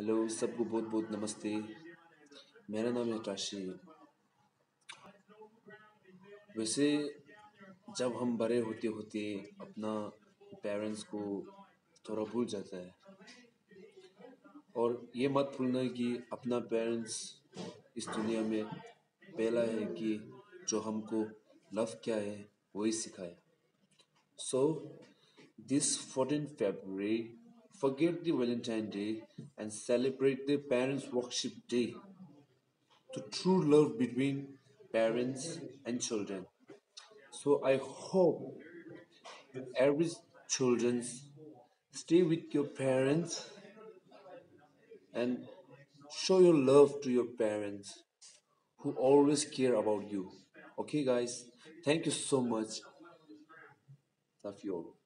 Hello सबको बहुत बहुत नमस्ते। मेरा नाम है। काशी वैसे जब हम बड़े होते होते अपना पेरेंट्स को थोड़ा भूल जाता है। और ये मत भूलना कि अपना पेरेंट्स इस दुनिया में पहला है कि जो हमको लव क्या है, वही सिखाए। So this 14 February forget the Valentine Day and celebrate the Parents Worship Day The true love between parents and children. So I hope every children stay with your parents and show your love to your parents who always care about you. Okay guys, thank you so much. Love you all.